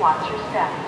Watch your step.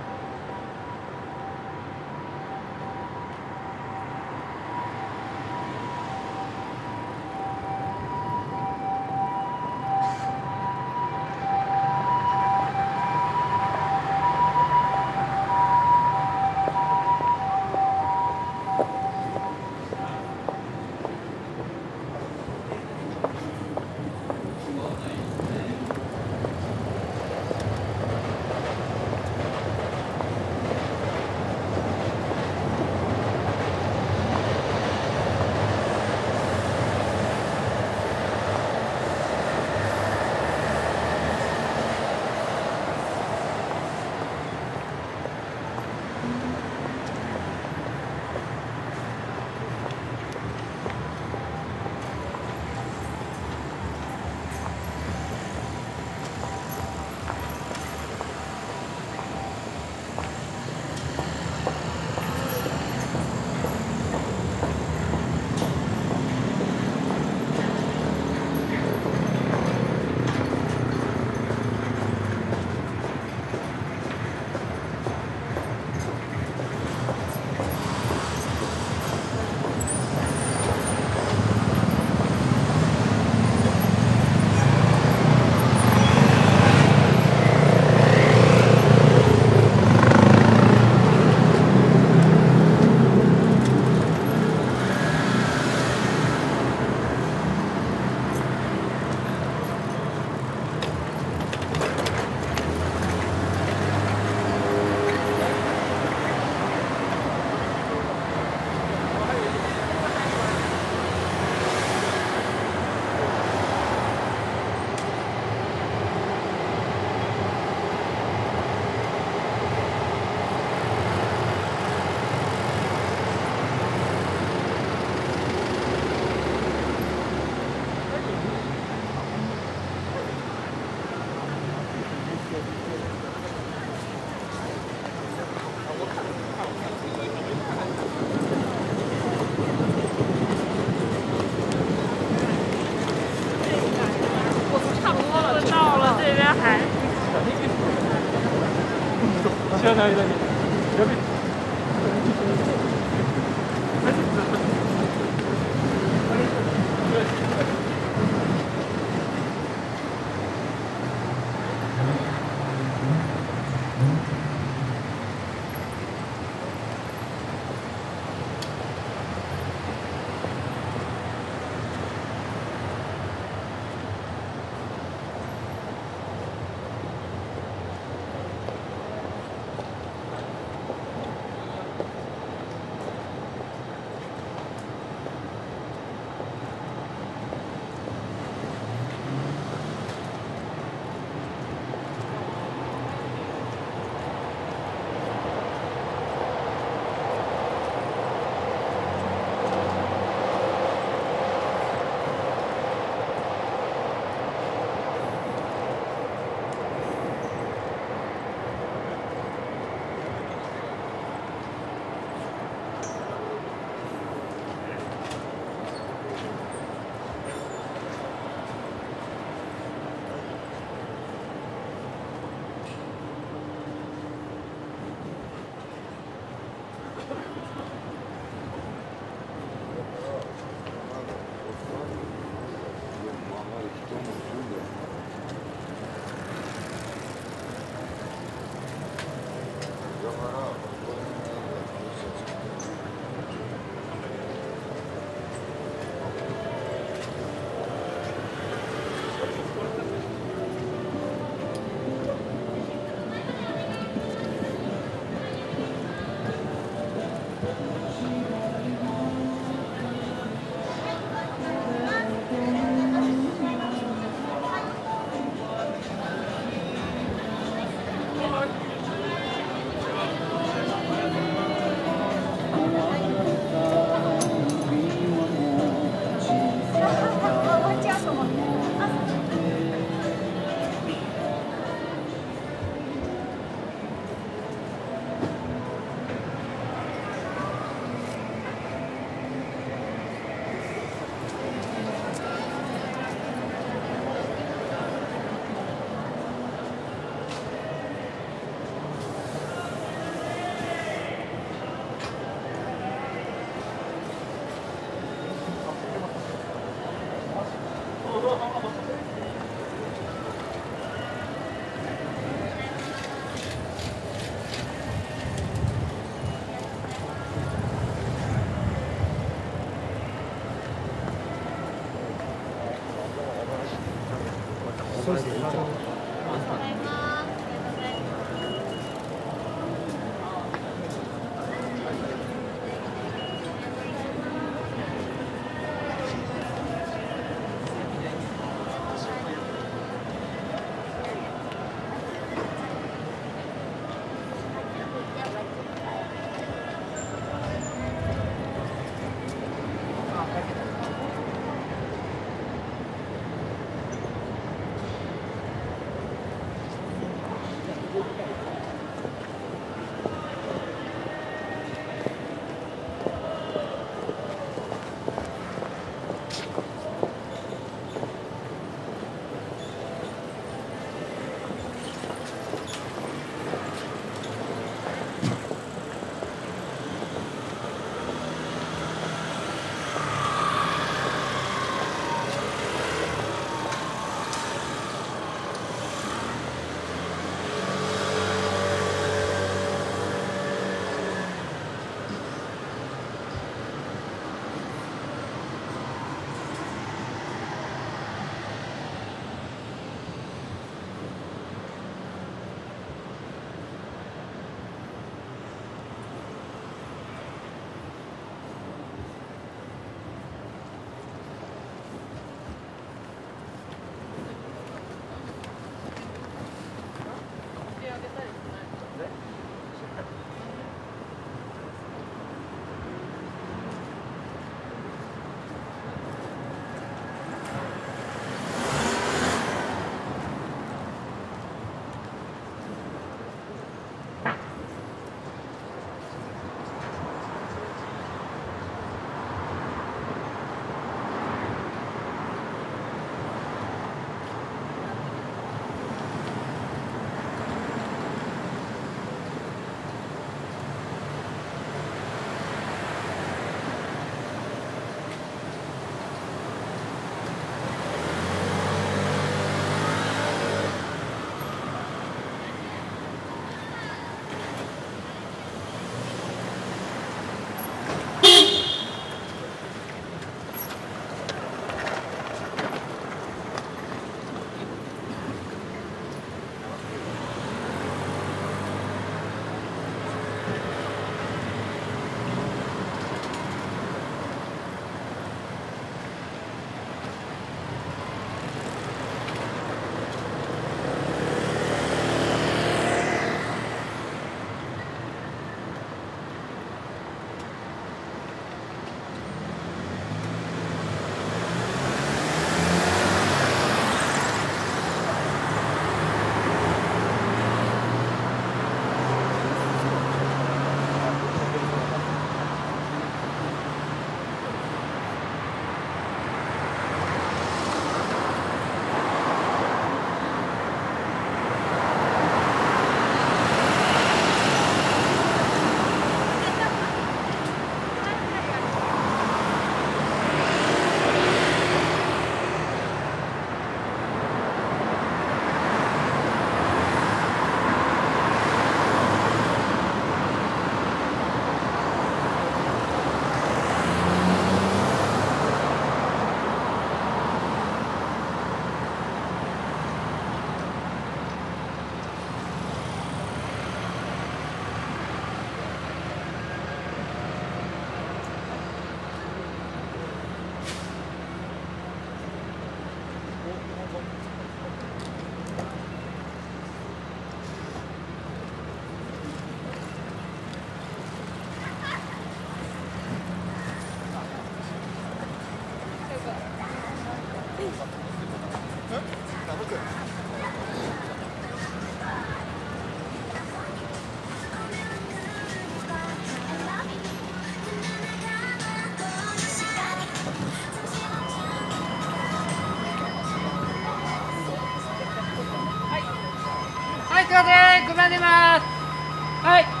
ください。まれます。はい。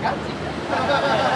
Grazie.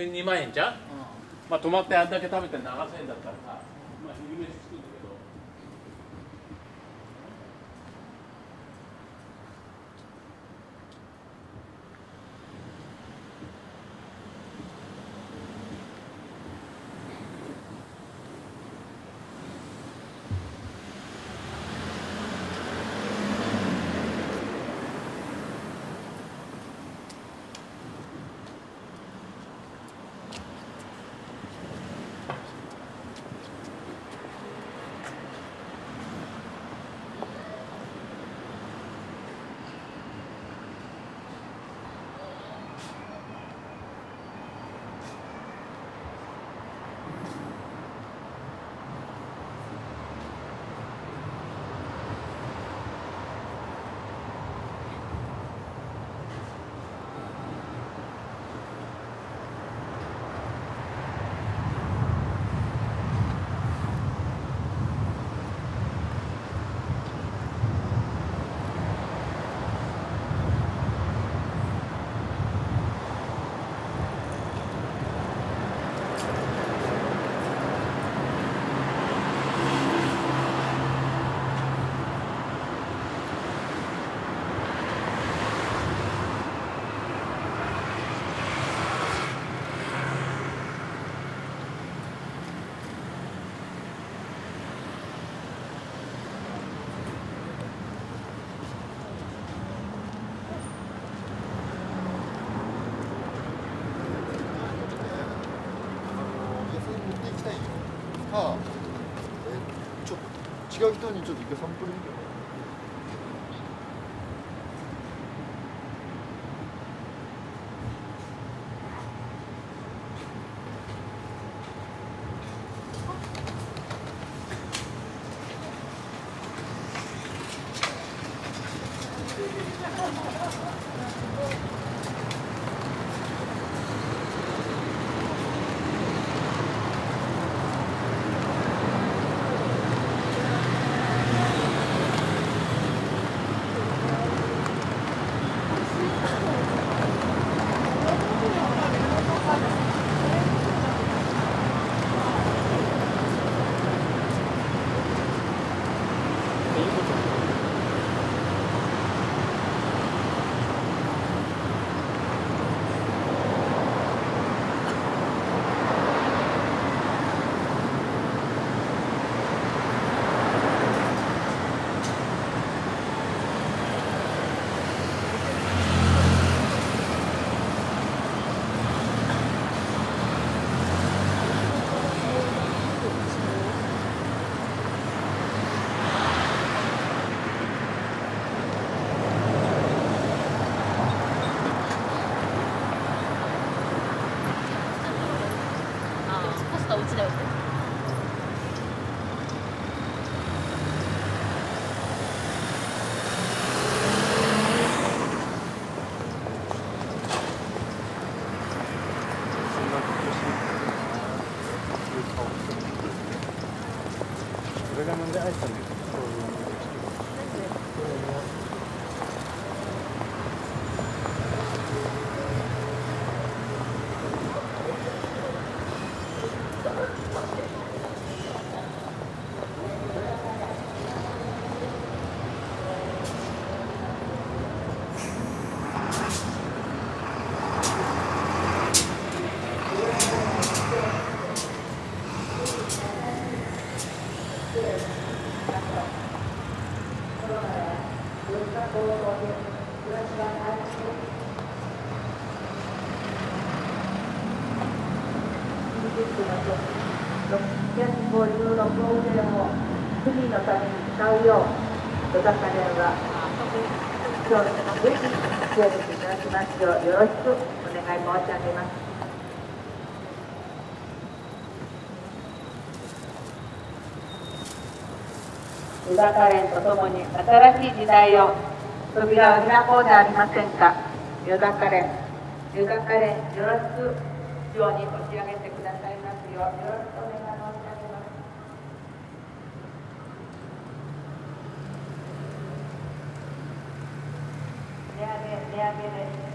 で2万円じゃん？まあ泊まってあんだけ食べて7000円だったらさ656億円を国のために使うよう、戸田カレンは、今日ぜひ協力いただきますよう、よろしくお願い申し上げます。戸田カレンとともに新しい時代を扉を開こうではありませんか？ヨダカレン、ヨダカレン、よろしくように押し上げてくださいますよう、よろしくお願い申し上げます。値上げ、値上げで家